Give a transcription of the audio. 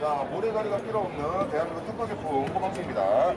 자, 모래가리가 필요 없는 대한민국 특허제품 호방식입니다.